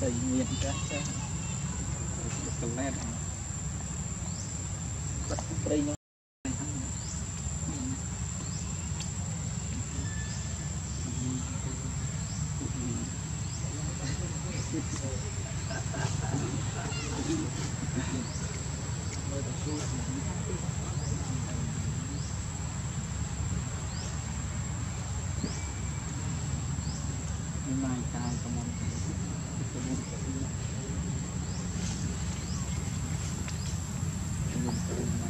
xây miệng ra cái cầm nét. Thank you.